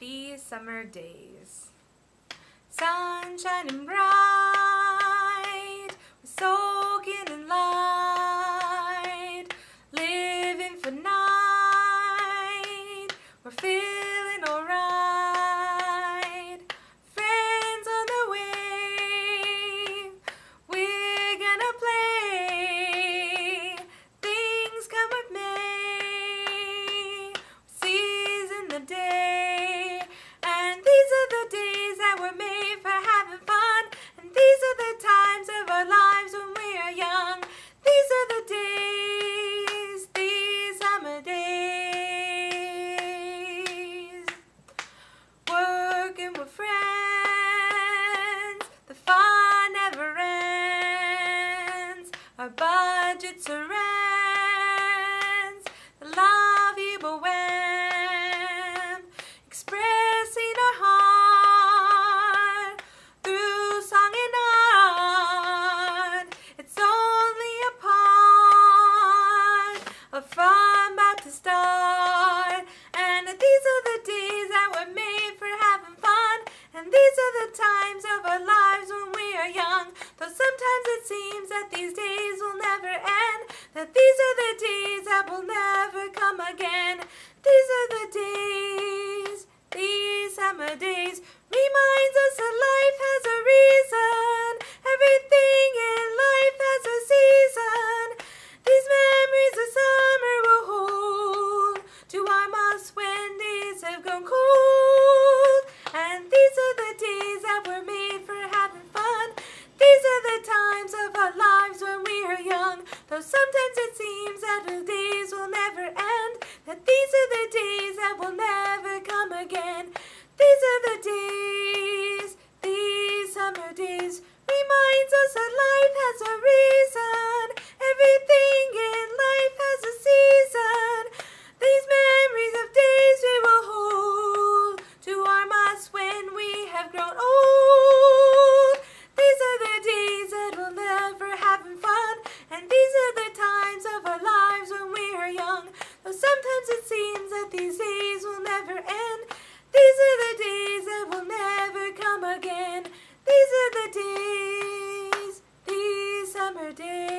These summer days. Sun shining budgets are ends, the love you win. Expressing our heart through song and art. It's only a part of fun about to start. And these are the Though sometimes it seems that these days will never end. That these are the days that will never come again. These are the days, these summer days. Reminds us that life Though sometimes it seems that the days will never end. That these. These are the days. Sometimes it seems that these days will never end. These are the days that will never come again. These are the days, these summer days.